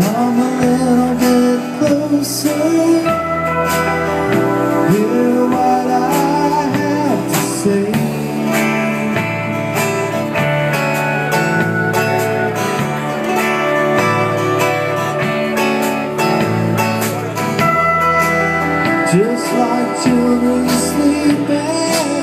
Come a little bit closer. Hear what I have to say. Just like children sleeping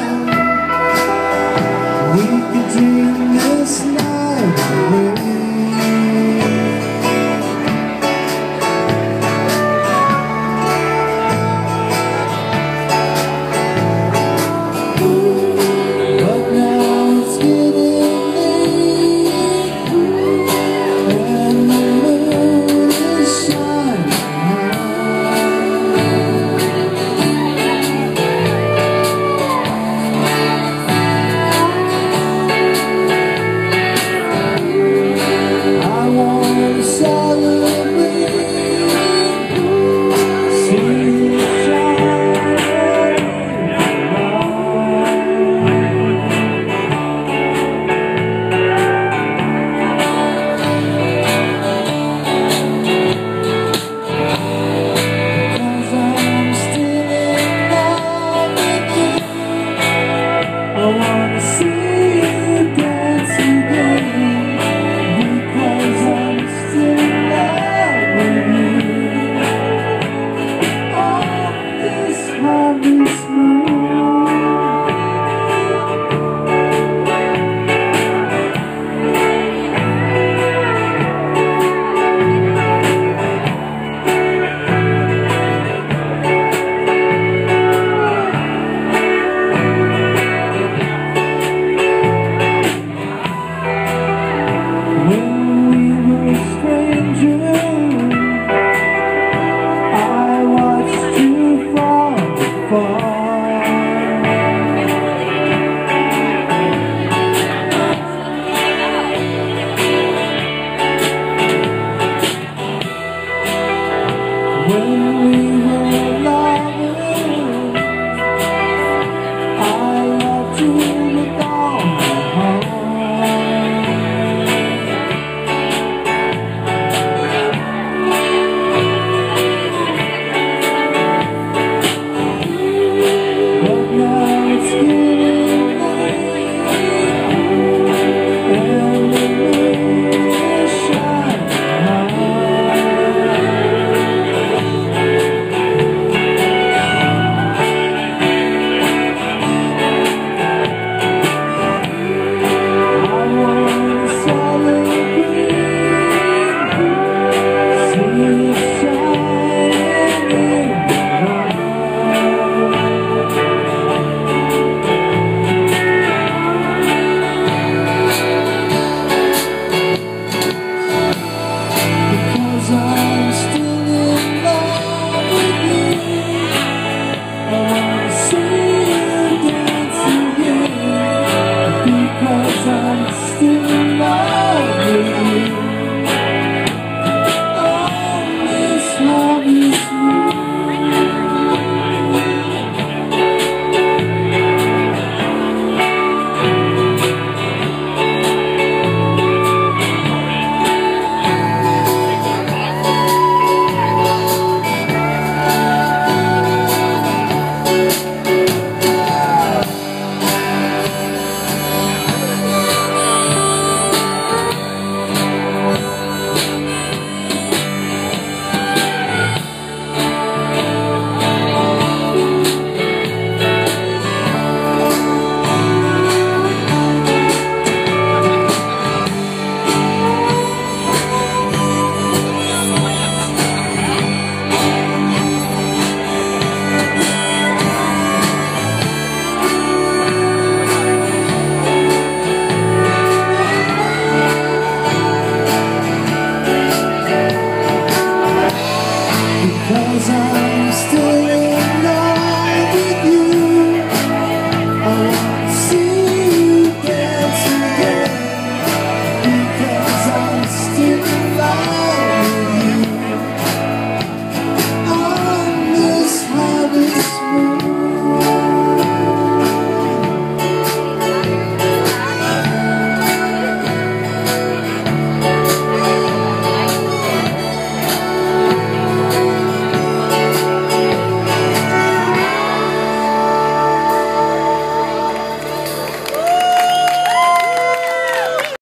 Cause I